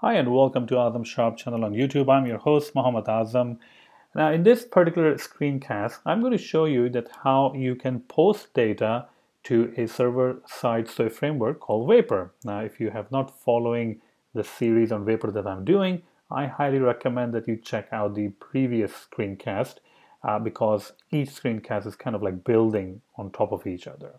Hi and welcome to Azam Sharp channel on YouTube. I'm your host Mohammad Azam. Now in this particular screencast, I'm going to show you that how you can post data to a server-side Swift framework called Vapor. Now if you have not following the series on Vapor that I'm doing, I highly recommend that you check out the previous screencast uh, because each screencast is kind of like building on top of each other.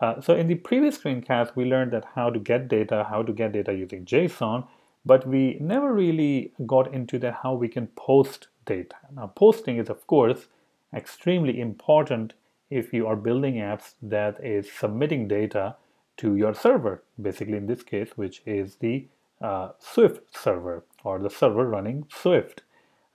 Uh, so in the previous screencast, we learned that how to get data, how to get data using JSON, but we never really got into that how we can post data. Now posting is of course extremely important if you are building apps that is submitting data to your server, basically in this case, which is the uh, Swift server or the server running Swift.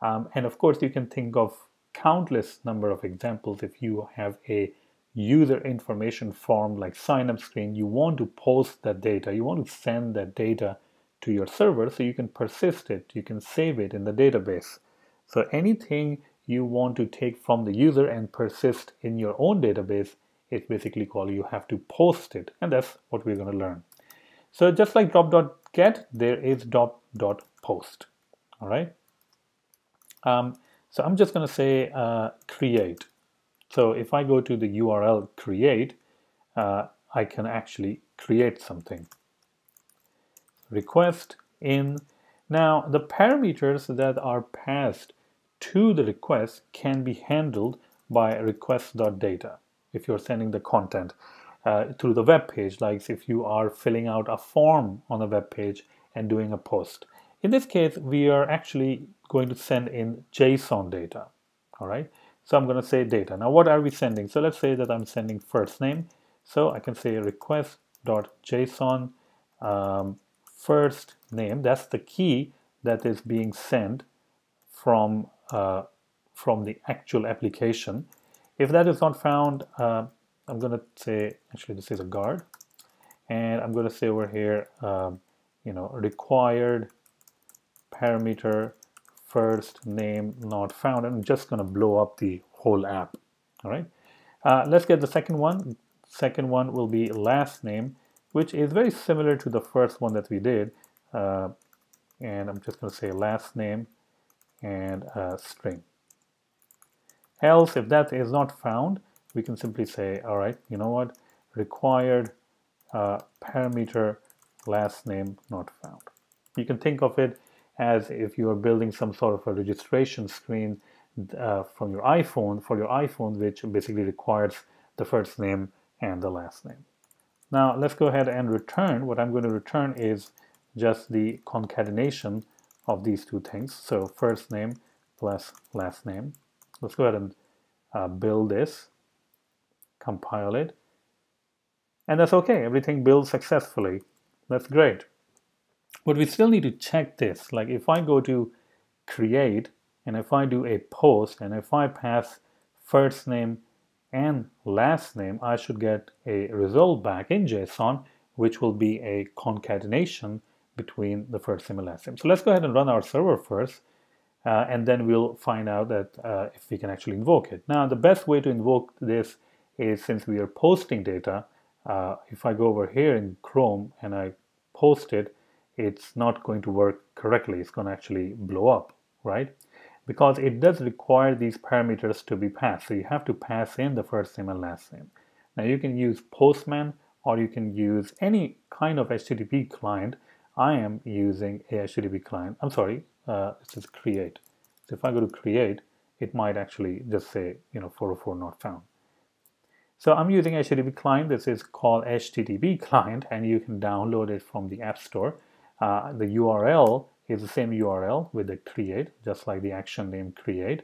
Um, and of course, you can think of countless number of examples if you have a user information form like sign up screen, you want to post that data, you want to send that data to your server so you can persist it, you can save it in the database. So anything you want to take from the user and persist in your own database, it's basically called you have to post it. And that's what we're going to learn. So just like drop.get, there is drop.post. All right. Um, so I'm just going to say uh, create. So if I go to the URL create, uh, I can actually create something. Request in. Now the parameters that are passed to the request can be handled by request.data if you're sending the content uh, through the web page, like if you are filling out a form on a web page and doing a post. In this case, we are actually going to send in JSON data. All right. So I'm going to say data. Now, what are we sending? So let's say that I'm sending first name. So I can say request.json um, first name. That's the key that is being sent from uh, from the actual application. If that is not found, uh, I'm going to say actually this is a guard, and I'm going to say over here, um, you know, required parameter first name not found. I'm just going to blow up the whole app. All right. Uh, let's get the second one. Second one will be last name, which is very similar to the first one that we did. Uh, and I'm just going to say last name and string. Else, if that is not found, we can simply say, all right, you know what, required uh, parameter last name not found. You can think of it as if you are building some sort of a registration screen uh, from your iPhone for your iPhone, which basically requires the first name and the last name. Now let's go ahead and return. What I'm going to return is just the concatenation of these two things. So first name plus last name. Let's go ahead and uh, build this, compile it, and that's okay. Everything builds successfully. That's great. But we still need to check this. Like if I go to create and if I do a post and if I pass first name and last name, I should get a result back in JSON, which will be a concatenation between the first name and last name. So let's go ahead and run our server first, uh, and then we'll find out that uh, if we can actually invoke it. Now, the best way to invoke this is since we are posting data, uh, if I go over here in Chrome and I post it, it's not going to work correctly. It's going to actually blow up, right? Because it does require these parameters to be passed. So you have to pass in the first name and last name. Now you can use Postman or you can use any kind of HTTP client. I am using a HTTP client. I'm sorry, uh, it says create. So if I go to create, it might actually just say, you know, 404 not found. So I'm using HTTP client. This is called HTTP client, and you can download it from the App Store. Uh, the URL is the same URL with the create, just like the action name create.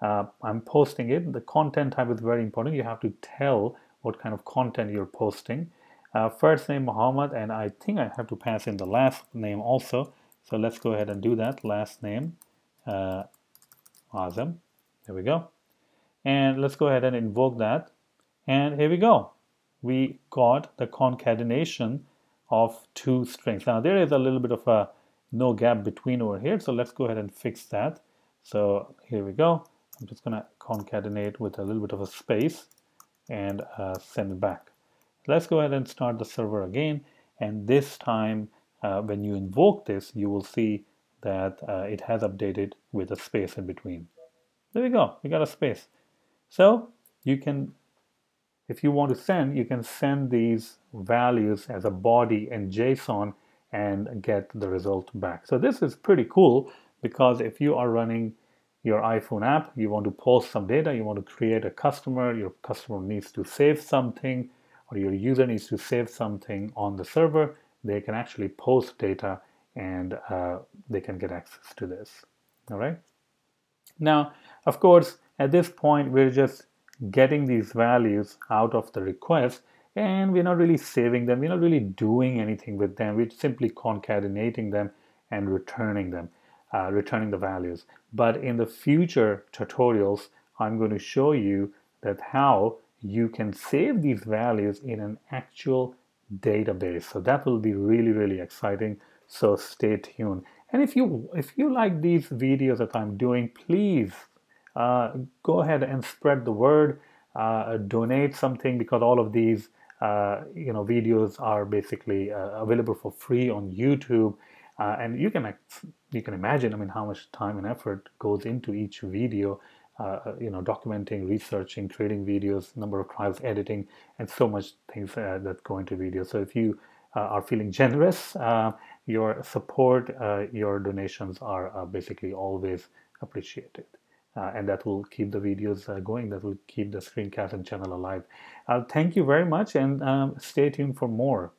Uh, I'm posting it. The content type is very important. You have to tell what kind of content you're posting. Uh, first name Muhammad, and I think I have to pass in the last name also. So let's go ahead and do that. Last name, uh, Azam. There we go. And let's go ahead and invoke that. And here we go. We got the concatenation of two strings. Now there is a little bit of a no gap between over here, so let's go ahead and fix that. So here we go. I'm just going to concatenate with a little bit of a space and uh, send it back. Let's go ahead and start the server again, and this time uh, when you invoke this, you will see that uh, it has updated with a space in between. There we go, we got a space. So you can, if you want to send, you can send these values as a body in JSON and get the result back. So this is pretty cool because if you are running your iPhone app, you want to post some data, you want to create a customer, your customer needs to save something, or your user needs to save something on the server, they can actually post data and uh, they can get access to this. All right. Now, of course, at this point, we're just getting these values out of the request and we're not really saving them. We're not really doing anything with them. We're simply concatenating them and returning them, uh, returning the values. But in the future tutorials, I'm going to show you that how you can save these values in an actual database. So that will be really, really exciting. So stay tuned. And if you if you like these videos that I'm doing, please uh, go ahead and spread the word. Uh, donate something because all of these you know videos are basically uh, available for free on YouTube. Uh, and you can you can imagine, I mean, how much time and effort goes into each video. Uh, you know, documenting, researching, creating videos, number of trials, editing, and so much things that go into videos. So if you are feeling generous your support, uh, your donations are uh, basically always appreciated. Uh, and that will keep the videos uh, going, that will keep the screencast and channel alive. Uh, thank you very much and um, stay tuned for more.